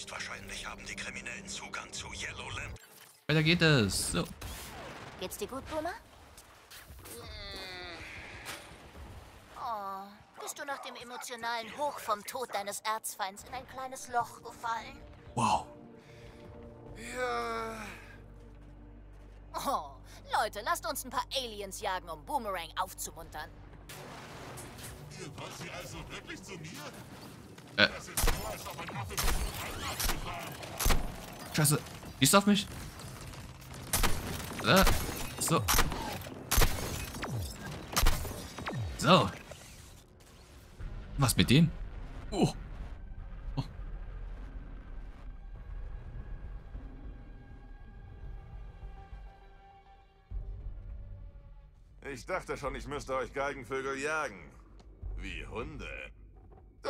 Höchstwahrscheinlich haben die Kriminellen Zugang zu Yellow Lamp. Weiter geht es. So. Geht's dir gut, Boomer? Oh, bist du nach dem emotionalen Hoch vom Tod deines Erzfeinds in ein kleines Loch gefallen? Wow. Ja. Oh, Leute, lasst uns ein paar Aliens jagen, um Boomerang aufzumuntern. Ihr wollt sie also wirklich zu mir? Äh. Scheiße. Du auf mich? Äh, so. So. Was mit dem? Oh. oh. Ich dachte schon, ich müsste euch Geigenvögel jagen. Wie Hunde.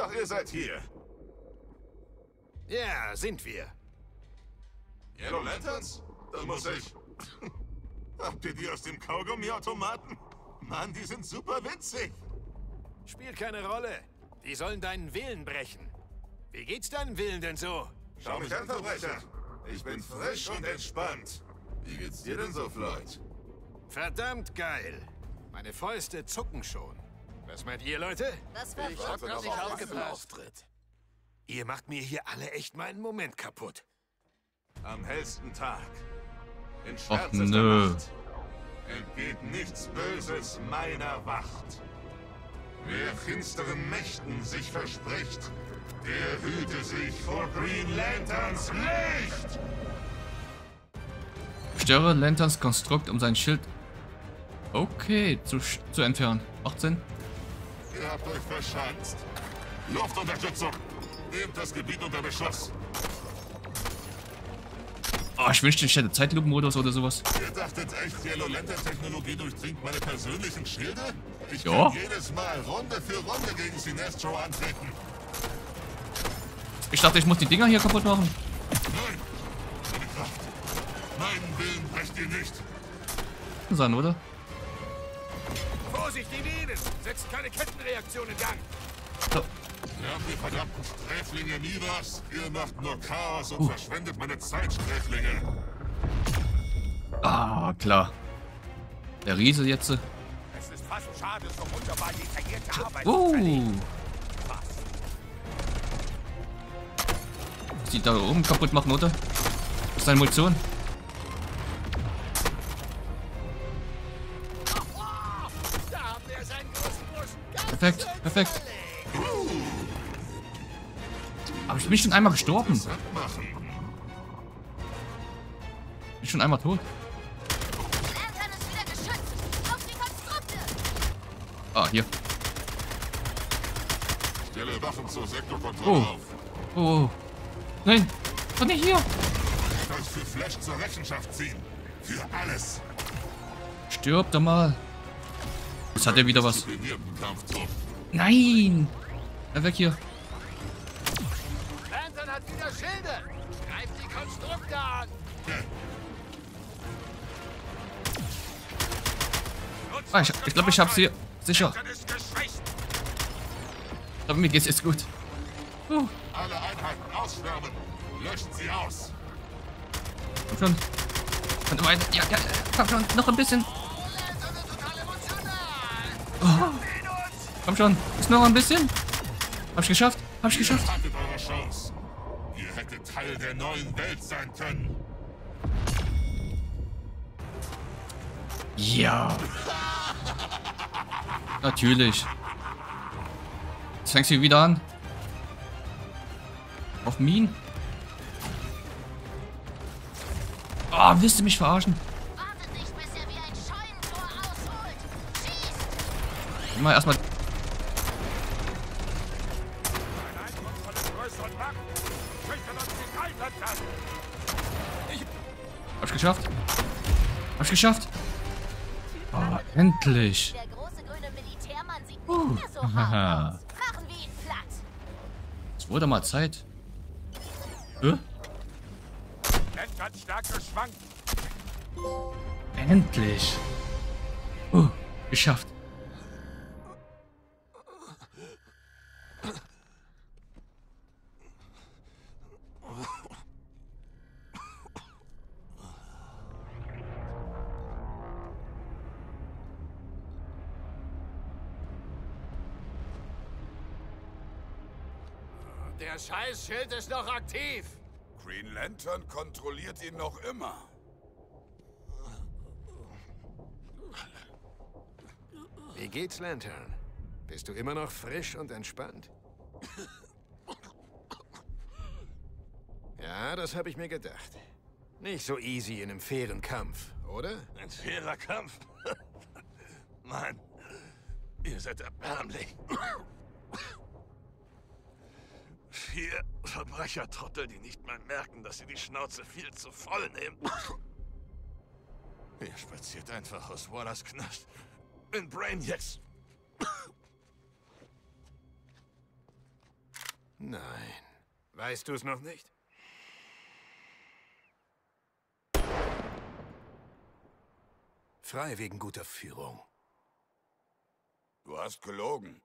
Doch ihr seid hier. Ja, sind wir. Yellow Lanterns? Da muss ich... Habt ihr die aus dem Kaugummiautomaten? Mann, die sind super witzig. Spielt keine Rolle. Die sollen deinen Willen brechen. Wie geht's deinem Willen denn so? Schau mich an, Verbrecher. Ich bin frisch und entspannt. Wie geht's dir denn so, Floyd? Verdammt geil. Meine Fäuste zucken schon. Was meint ihr, Leute? Das war hab wirklich nicht aufgepasst. Auftritt. Ihr macht mir hier alle echt meinen Moment kaputt. Am hellsten Tag. In schwärzester nö. Nacht. Entgeht nichts Böses meiner Wacht. Wer finsteren Mächten sich verspricht, der hüte sich vor Green Lanterns Licht! Störe Lanterns Konstrukt, um sein Schild. Okay, zu, sch- zu entfernen. 18. Ihr habt euch verschanzt. Luftunterstützung! Nehmt das Gebiet unter Beschuss. Oh, ich wünschte, ich hätte Zeitlupenmodus oder sowas. Ihr dachtet echt, Yellow Lantern Technologie durchdringt meine persönlichen Schilde? Ich Ja. kann jedes Mal Runde für Runde gegen Sinestro antreten. Ich dachte, ich muss die Dinger hier kaputt machen. Nein! Meine Kraft! Meinen Willen brecht ihr nicht! Sein, oder? Vorsicht, die Minen! Setzt keine Kettenreaktion in Gang! So. Ja, ihr verdammten Sträflinge nie was. Ihr macht nur Chaos und verschwendet meine Zeit, Sträflinge. Ah, klar. Der Riese jetzt. Es ist fast schade, so wunderbar detaillierte Arbeit Uh. Die da oben kaputt machen, oder? Das ist eine Munition. Perfekt, perfekt. Aber ich bin schon einmal gestorben. Ich bin schon einmal tot. Ah, hier. Stelle Waffen zur Sektorkontrolle Oh. auf. Oh, oh. Nein. Doch nicht hier. Ich euch für Flash zur Rechenschaft ziehen. Für alles. Stirb doch mal. Jetzt hat er wieder was. Nein. Er weg hier. Lantern hat wieder Schilde! Greift die Konstrukte an! Ah, ich ich glaube, ich hab's hier. Sicher. Lantern ist geschwächt! Ich glaube, mir geht's jetzt gut. Uh, Alle Einheiten ausschwärmen. Löscht sie aus. komm schon. Und weiter. Ja, ja, komm schon. Noch ein bisschen. Komm schon. Ist noch ein bisschen. Hab ich geschafft. Hab ich geschafft. Ihr eure Chance. Ihr hättet Teil der neuen Welt sein können. Ja. Natürlich. Jetzt fängst du wieder an. Auf Minen. Oh, willst du mich verarschen? Wartet nicht, bis er wie ein Scheunentor ausholt. Schießt. Immer erstmal. Ein eindrucksvolle Größe und Macht! Schüchtern uns die Kaltern Hab ich geschafft? Hab ich geschafft? Oh, endlich. Der große grüne Militärmann sieht Uh, nicht mehr so haha. hart aus. Machen wir ihn platt. Es wurde mal Zeit. Hä? Stark geschwankt! Endlich. Uh, geschafft. Der Scheißschild ist noch aktiv. Green Lantern kontrolliert ihn noch immer. Wie geht's, Lantern? Bist du immer noch frisch und entspannt? Ja, das habe ich mir gedacht. Nicht so easy in einem fairen Kampf, oder? Ein fairer Kampf. Mann, ihr seid erbärmlich. Vier Verbrechertrottel, die nicht mal merken, dass sie die Schnauze viel zu voll nehmen. Ihr spaziert einfach aus Wallers Knast in Brainiacs. Nein. Weißt du es noch nicht? Frei wegen guter Führung. Du hast gelogen.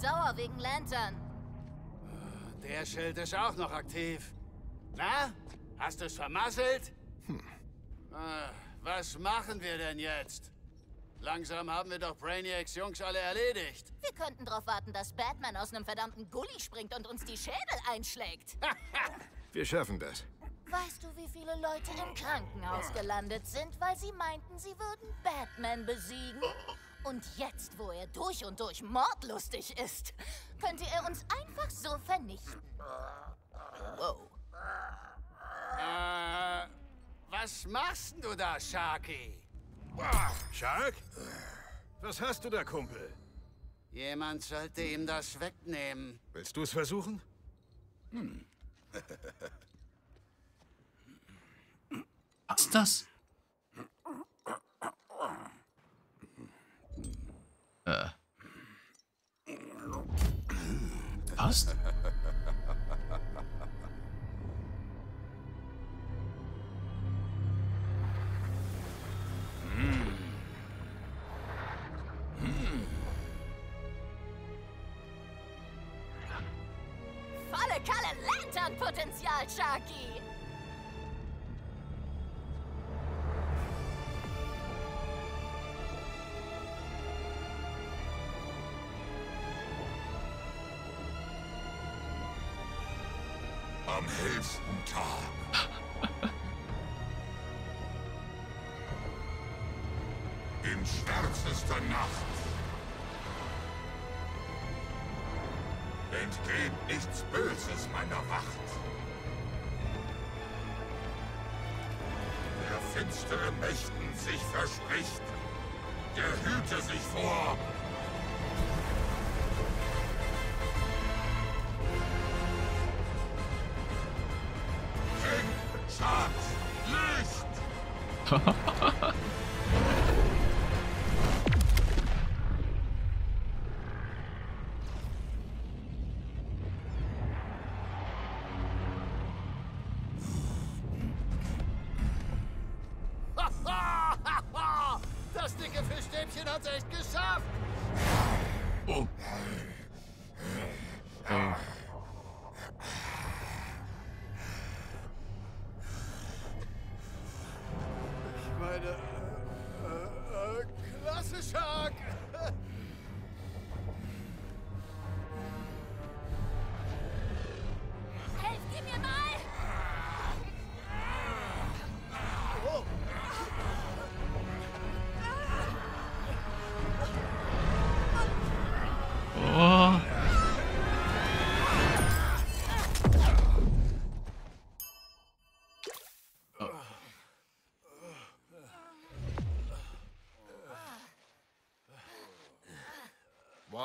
Sauer wegen Lantern. Der Schild ist auch noch aktiv. Na? Hast du's vermasselt? Hm. Ah, was machen wir denn jetzt? Langsam haben wir doch Brainiacs Jungs alle erledigt. Wir könnten darauf warten, dass Batman aus einem verdammten Gully springt und uns die Schädel einschlägt. Wir schaffen das. Weißt du, wie viele Leute im Krankenhaus gelandet sind, weil sie meinten, sie würden Batman besiegen? Und jetzt, wo er durch und durch mordlustig ist, könnte er uns einfach so vernichten. Wow. Äh, was machst denn du da, Sharky? Shark? Was hast du da, Kumpel? Jemand sollte ihm das wegnehmen. Willst du es versuchen? Was ist das? Passt? Volle Kalle Lanternpotenzial, Sharky! In schwärzester Nacht. Entgeht nichts Böses meiner Wacht. Der finstere Mächten sich verspricht, der hüte sich vor. Schatz, Licht!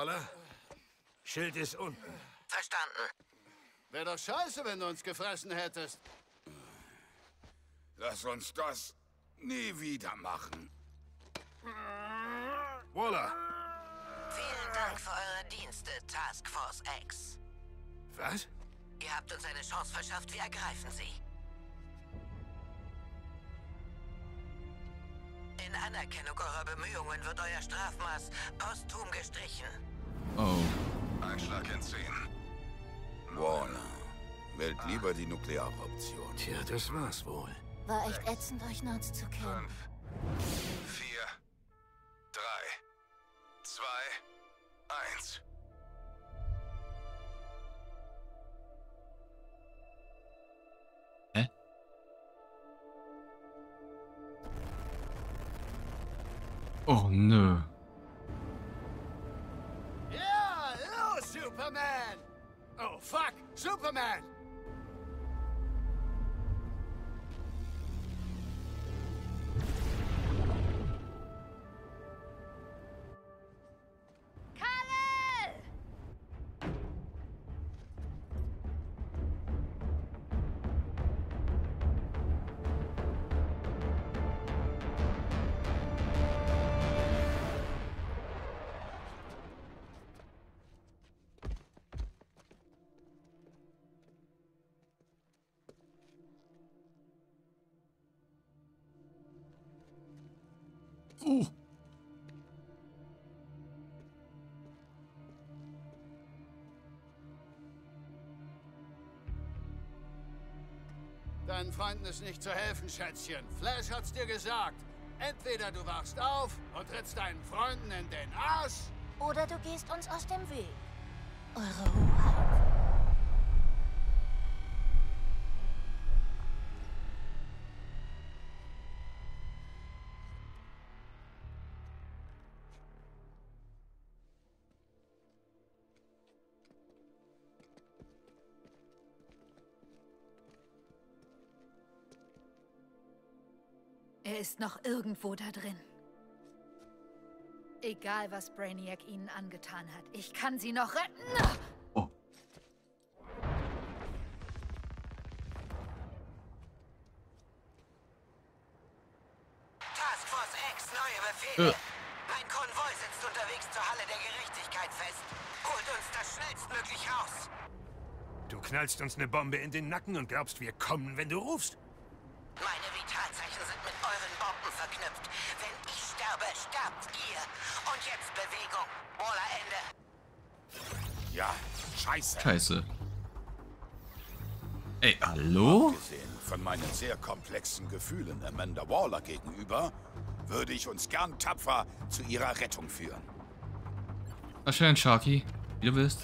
Waller? Schild ist unten. Verstanden. Wäre doch scheiße, wenn du uns gefressen hättest. Lass uns das nie wieder machen. Waller! Vielen Dank für eure Dienste, Task Force X. Was? Ihr habt uns eine Chance verschafft, wir ergreifen sie. In Anerkennung eurer Bemühungen wird euer Strafmaß posthum gestrichen. Oh. Einschlag in 10. Warner wählt lieber die nukleare Option. Tja, das war's wohl. War echt ätzend, euch Nerds zu kennen. Fünf, vier, drei, zwei, eins. Hä? Oh nö. Superman! Oh, fuck, Superman! Oh. Deinen Freunden ist nicht zu helfen, Schätzchen. Flash hat's dir gesagt. Entweder du wachst auf und trittst deinen Freunden in den Arsch, Oder du gehst uns aus dem Weg. Eure Hoheit. Er ist noch irgendwo da drin. Egal, was Brainiac ihnen angetan hat, ich kann sie noch retten. Oh. Task Force X, neue Befehle. Äh. Ein Konvoi sitzt unterwegs zur Halle der Gerechtigkeit fest. Holt uns das schnellstmöglich raus. Du knallst uns eine Bombe in den Nacken und glaubst, wir kommen, wenn du rufst? Sterbt ihr. Und jetzt Bewegung. Waller Ende. Ja, scheiße. Scheiße. Ey, hallo? Abgesehen von meinen sehr komplexen Gefühlen Amanda Waller gegenüber, würde ich uns gern tapfer zu ihrer Rettung führen. Erscheinen, Sharky. Wie du willst.